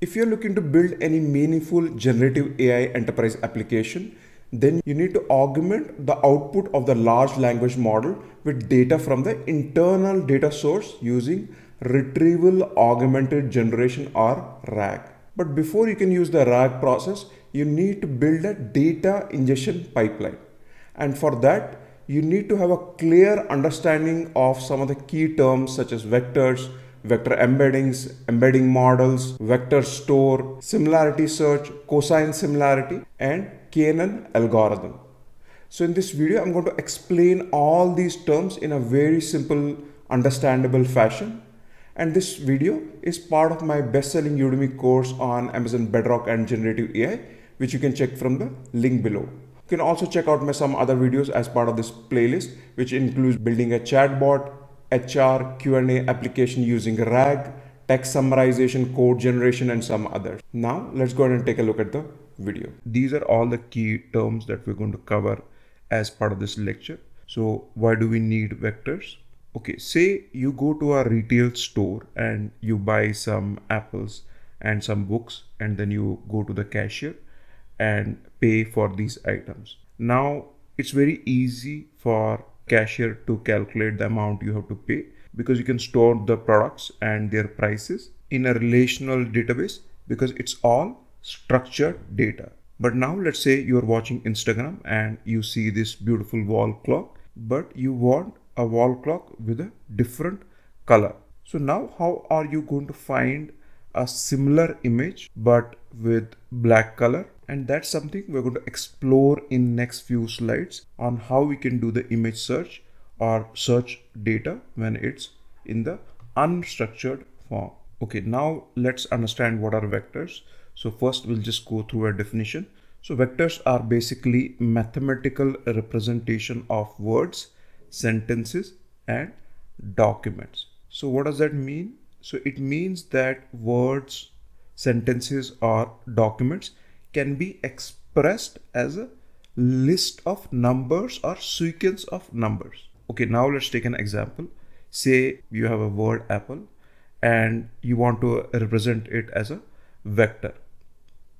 If you're looking to build any meaningful generative AI enterprise application, then you need to augment the output of the large language model with data from the internal data source using retrieval augmented generation or RAG. But before you can use the RAG process, you need to build a data ingestion pipeline. And for that, you need to have a clear understanding of some of the key terms such as vectors, vector embeddings, embedding models, vector store, similarity search, cosine similarity, and KNN algorithm. So in this video, I'm going to explain all these terms in a very simple, understandable fashion. And this video is part of my best-selling Udemy course on Amazon Bedrock and Generative AI, which you can check from the link below. You can also check out my some other videos as part of this playlist, which includes building a chatbot, HR, Q&A application using RAG, text summarization, code generation, and some others. Now let's go ahead and take a look at the video. These are all the key terms that we're going to cover as part of this lecture. So why do we need vectors? Okay, say you go to a retail store and you buy some apples and some books and then you go to the cashier and pay for these items. Now it's very easy for cashier to calculate the amount you have to pay because you can store the products and their prices in a relational database because it's all structured data. But now let's say you're watching Instagram and you see this beautiful wall clock, but you want a wall clock with a different color. So now how are you going to find a similar image but with black color and that's something we're going to explore in next few slides on how we can do the image search or search data when it's in the unstructured form. Okay now let's understand what are vectors. So first we'll just go through a definition. So vectors are basically mathematical representation of words sentences and documents. So what does that mean? So it means that words sentences or documents can be expressed as a list of numbers or sequence of numbers. Okay, now let's take an example. Say you have a word apple and you want to represent it as a vector.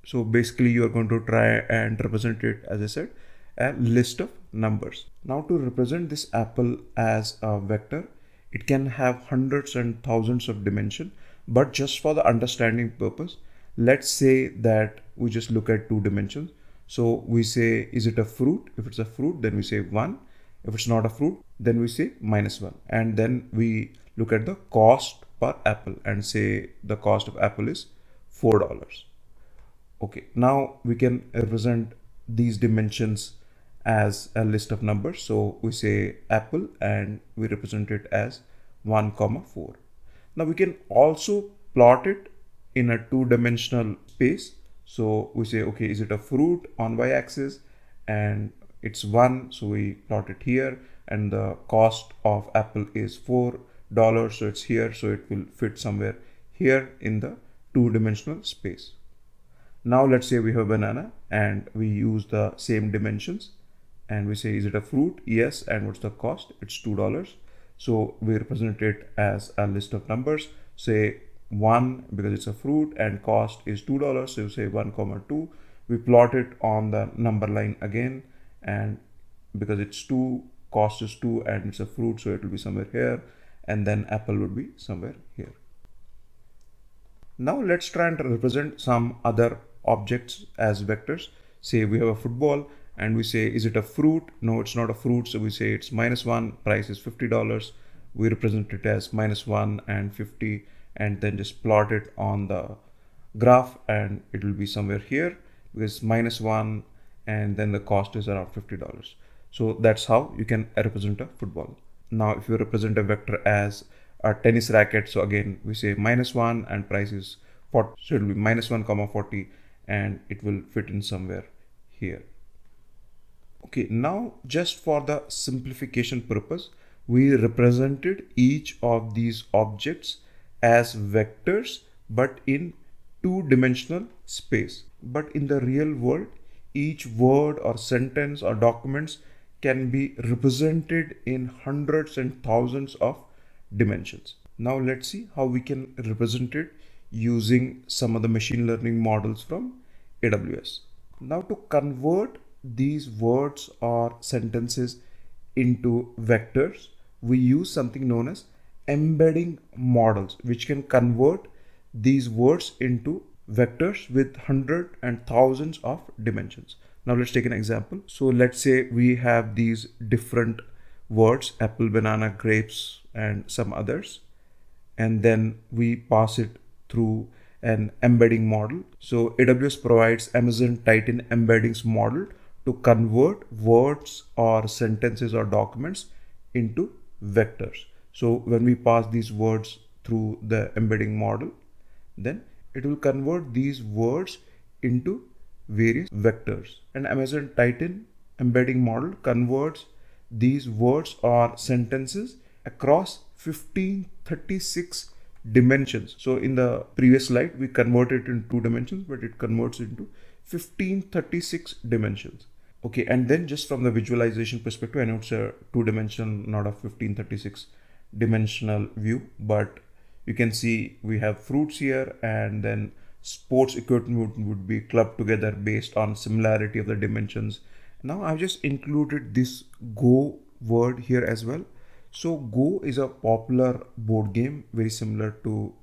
So basically you are going to try and represent it as I said a list of numbers. Now to represent this apple as a vector, it can have hundreds and thousands of dimension, but just for the understanding purpose, let's say that we just look at two dimensions. So we say is it a fruit? If it's a fruit then we say 1 if it's not a fruit then we say minus 1 and then we look at the cost per apple and say the cost of apple is four dollars. Okay now we can represent these dimensions as a list of numbers. So we say apple and we represent it as 1 comma 4 now we can also plot it in a two-dimensional space so we say okay is it a fruit on y-axis and it's one so we plot it here. And the cost of apple is four dollars so it's here. So it will fit somewhere here in the two-dimensional space. Now let's say we have banana and we use the same dimensions. And we say is it a fruit? Yes. And what's the cost? It's two dollars. So we represent it as a list of numbers. Say 1 because it's a fruit and cost is two dollars so you say 1 comma 2 we plot it on the number line again and because it's 2 cost is 2 and it's a fruit so it will be somewhere here and then apple would be somewhere here. Now let's try and represent some other objects as vectors. Say we have a football and we say is it a fruit? No it's not a fruit so we say it's minus 1 price is $50 we represent it as minus 1 and 50 and then just plot it on the graph and it will be somewhere here because minus one and then the cost is around $50 so that's how you can represent a football. Now if you represent a vector as a tennis racket so again we say minus one and price is 40 so it will be minus one comma 40 and it will fit in somewhere here. Okay now just for the simplification purpose we represented each of these objects as vectors but in two-dimensional space. But in the real world, each word or sentence or documents can be represented in hundreds and thousands of dimensions. Now let's see how we can represent it using some of the machine learning models from AWS. Now to convert these words or sentences into vectors, we use something known as embedding models, which can convert these words into vectors with hundreds and thousands of dimensions. Now let's take an example. So let's say we have these different words, apple, banana, grapes, and some others. And then we pass it through an embedding model. So AWS provides Amazon Titan embeddings model to convert words or sentences or documents into vectors. So when we pass these words through the embedding model, then it will convert these words into various vectors. And Amazon Titan embedding model converts these words or sentences across 1536 dimensions. So in the previous slide, we converted it in two dimensions, but it converts into 1536 dimensions. Okay, and then just from the visualization perspective, I know it's a two dimension, not a 1536 dimensional view, but you can see we have fruits here and then sports equipment would be clubbed together based on similarity of the dimensions. Now I've just included this Go word here as well. So Go is a popular board game, very similar to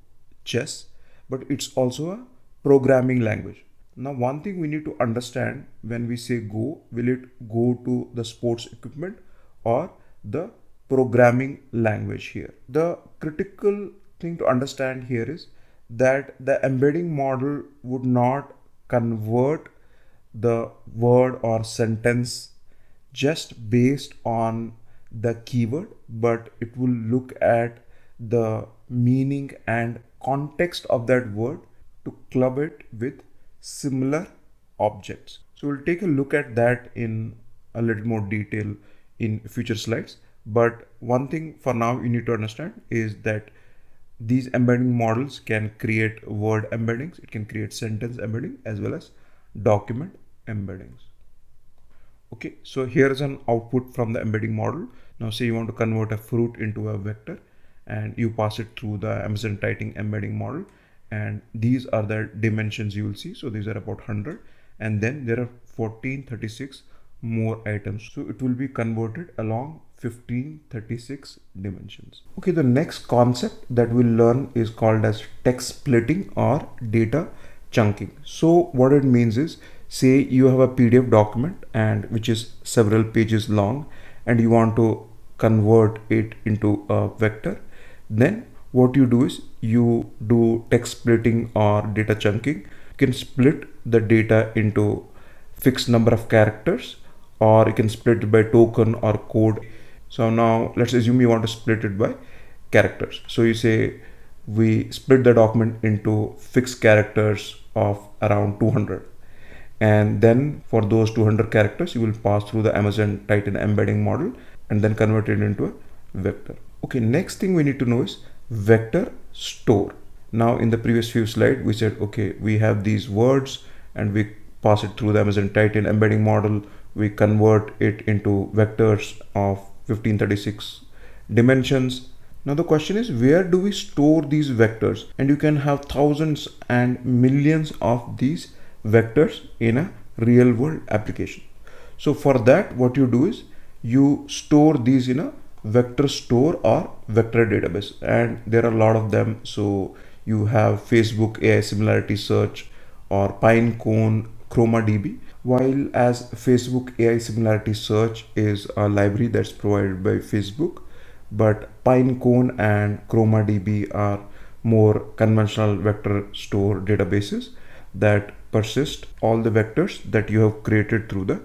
chess, but it's also a programming language. Now, one thing we need to understand when we say go, will it go to the sports equipment or the programming language here? The critical thing to understand here is that the embedding model would not convert the word or sentence just based on the keyword, but it will look at the meaning and context of that word to club it with similar objects. So we'll take a look at that in a little more detail in future slides. But one thing for now you need to understand is that these embedding models can create word embeddings, it can create sentence embedding as well as document embeddings. Okay, so here is an output from the embedding model. Now say you want to convert a fruit into a vector and you pass it through the Amazon Titan embedding model and these are the dimensions you will see so these are about 100 and then there are 1436 more items. So it will be converted along 1536 dimensions. Okay the next concept that we'll learn is called as text splitting or data chunking. So what it means is say you have a pdf document and which is several pages long and you want to convert it into a vector then what you do is you do text splitting or data chunking. You can split the data into fixed number of characters or you can split it by token or code. So now let's assume you want to split it by characters. So you say we split the document into fixed characters of around 200 and then for those 200 characters you will pass through the Amazon Titan embedding model and then convert it into a vector. Okay, next thing we need to know is vector store. Now in the previous few slide, we said, okay, we have these words and we pass it through the Amazon Titan embedding model. We convert it into vectors of 1536 dimensions. Now the question is, where do we store these vectors? And you can have thousands and millions of these vectors in a real world application. So for that, what you do is you store these in a vector store or vector database and there are a lot of them so you have facebook ai similarity search or pinecone chromadb while as facebook ai similarity search is a library that's provided by facebook but pinecone and chromadb are more conventional vector store databases that persist all the vectors that you have created through the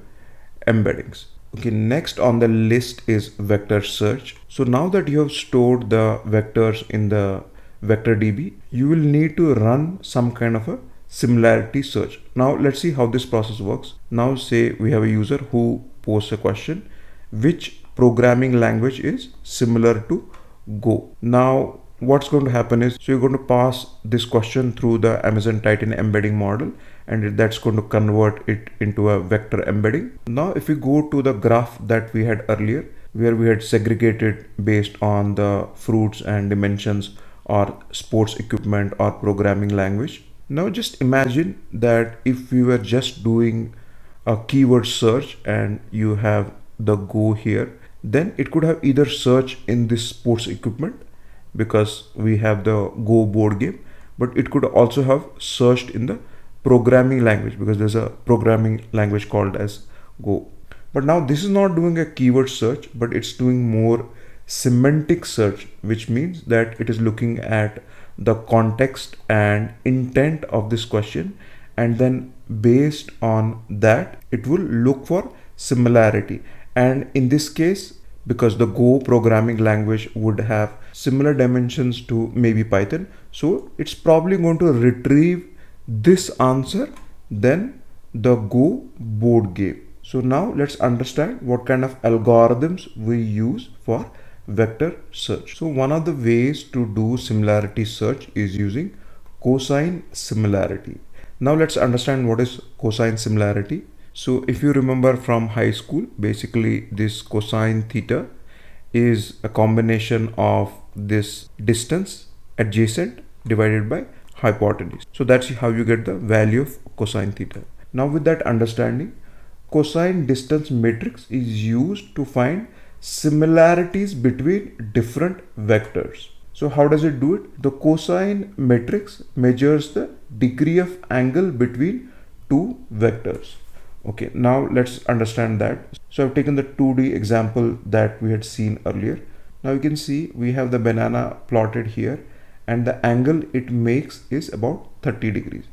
embeddings Okay, next on the list is vector search. So now that you have stored the vectors in the vector DB, you will need to run some kind of a similarity search. Now let's see how this process works. Now say we have a user who posts a question, which programming language is similar to Go. Now what's going to happen is, so you're going to pass this question through the Amazon Titan embedding model and that's going to convert it into a vector embedding. Now if we go to the graph that we had earlier where we had segregated based on the fruits and dimensions or sports equipment or programming language. Now just imagine that if we were just doing a keyword search and you have the go here, then it could have either search in this sports equipment because we have the go board game, but it could also have searched in the programming language because there's a programming language called as go. But now this is not doing a keyword search, but it's doing more semantic search, which means that it is looking at the context and intent of this question. And then based on that, it will look for similarity. And in this case, because the Go programming language would have similar dimensions to maybe Python, so it's probably going to retrieve this answer then the Go board game. So now let's understand what kind of algorithms we use for vector search. So one of the ways to do similarity search is using cosine similarity. Now let's understand what is cosine similarity. So if you remember from high school, basically this cosine theta is a combination of this distance adjacent divided by hypotenuse. So that's how you get the value of cosine theta. Now with that understanding, cosine distance matrix is used to find similarities between different vectors. So how does it do it? The cosine matrix measures the degree of angle between two vectors. Okay, now let's understand that. So I've taken the 2D example that we had seen earlier. Now you can see we have the banana plotted here and the angle it makes is about 30 degrees.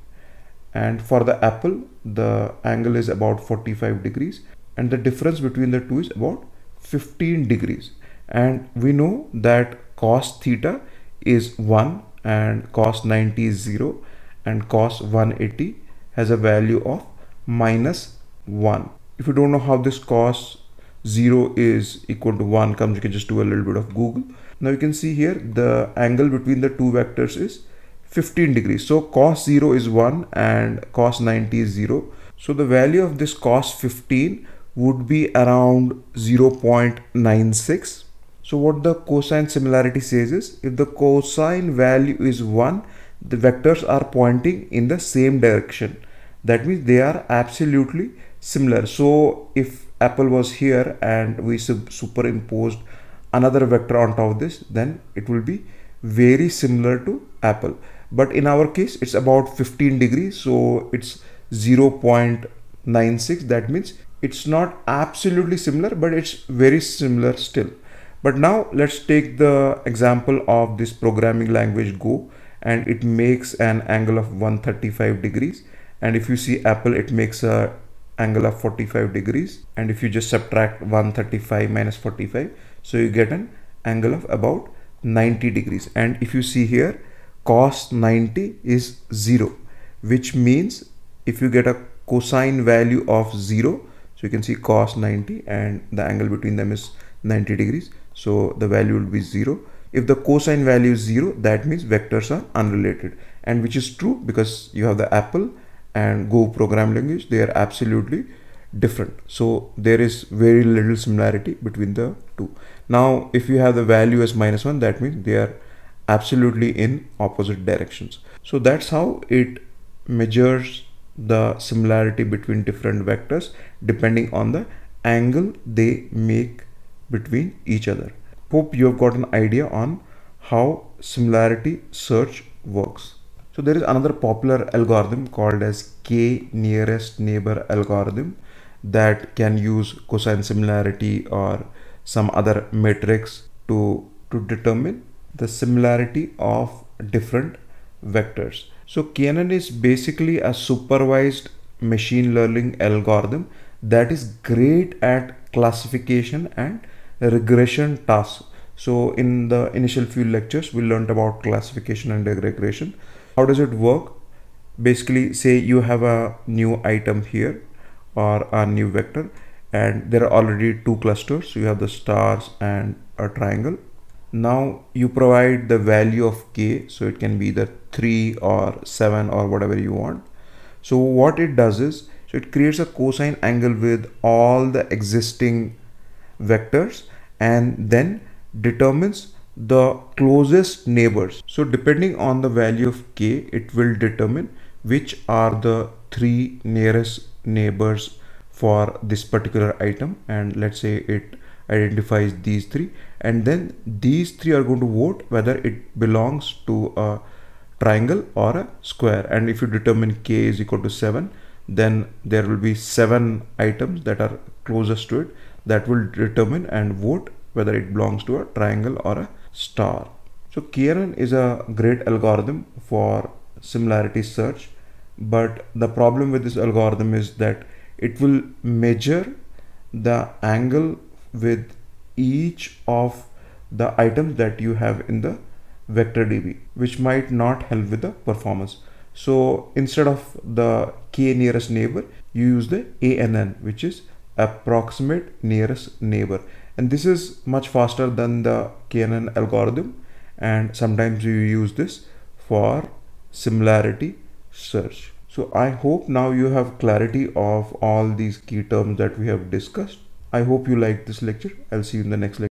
And for the apple, the angle is about 45 degrees and the difference between the two is about 15 degrees. And we know that cos theta is 1 and cos 90 is 0 and cos 180 has a value of minus 1 if you don't know how this cos 0 is equal to 1 comes you can just do a little bit of google. Now you can see here the angle between the two vectors is 15 degrees. So cos 0 is 1 and cos 90 is 0 so the value of this cos 15 would be around 0.96 so what the cosine similarity says is if the cosine value is 1 the vectors are pointing in the same direction. That means they are absolutely similar. So if apple was here and we superimposed another vector on top of this then it will be very similar to apple. But in our case it's about 15 degrees. So it's 0.96 that means it's not absolutely similar but it's very similar still. But now let's take the example of this programming language go and it makes an angle of 135 degrees. And if you see apple it makes a angle of 45 degrees. And if you just subtract 135 minus 45 so you get an angle of about 90 degrees. And if you see here cos 90 is 0 which means if you get a cosine value of 0 so you can see cos 90 and the angle between them is 90 degrees. So the value will be 0 if the cosine value is 0 that means vectors are unrelated. And which is true because you have the apple and go program language they are absolutely different. So there is very little similarity between the two. Now if you have the value as minus 1 that means they are absolutely in opposite directions. So that's how it measures the similarity between different vectors depending on the angle they make between each other. Hope you have got an idea on how similarity search works. So there is another popular algorithm called as k nearest neighbor algorithm that can use cosine similarity or some other matrix to to determine the similarity of different vectors. So KNN is basically a supervised machine learning algorithm that is great at classification and regression tasks. So in the initial few lectures, we learned about classification and regression. How does it work? Basically say you have a new item here or a new vector and there are already two clusters. You have the stars and a triangle now you provide the value of k so it can be either 3 or 7 or whatever you want so what it does is so it creates a cosine angle with all the existing vectors and then determines the closest neighbors. So depending on the value of k, it will determine which are the three nearest neighbors for this particular item and let's say it identifies these three and then these three are going to vote whether it belongs to a triangle or a square and if you determine k is equal to 7 then there will be seven items that are closest to it that will determine and vote whether it belongs to a triangle or a star. So KNN is a great algorithm for similarity search but the problem with this algorithm is that it will measure the angle with each of the items that you have in the vector DB which might not help with the performance. So instead of the k nearest neighbor, you use the ANN, which is approximate nearest neighbor. And this is much faster than the KNN algorithm. And sometimes you use this for similarity search. So I hope now you have clarity of all these key terms that we have discussed. I hope you like this lecture. I'll see you in the next lecture.